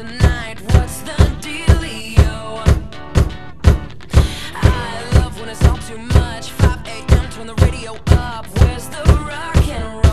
tonight. What's the dealio? I love when it's all too much. 5 a.m. Turn the radio up. Where's the rock and roll?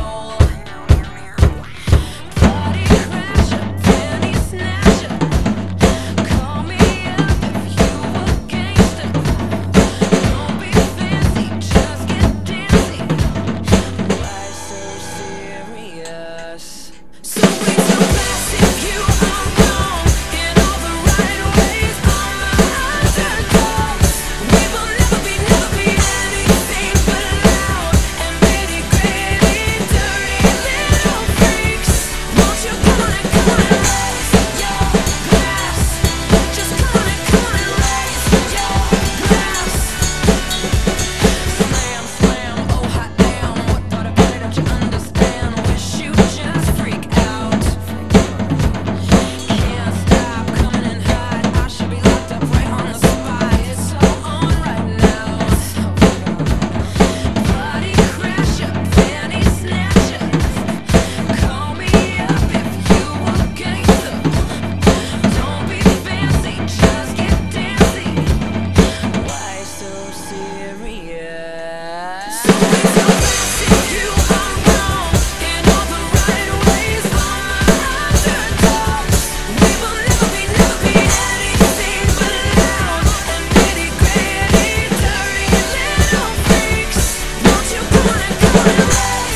Bye.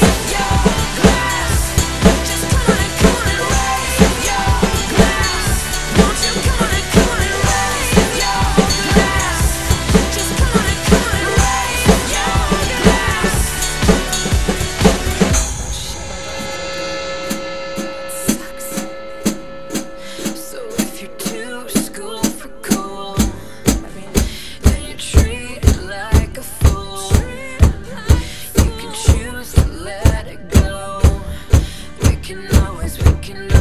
can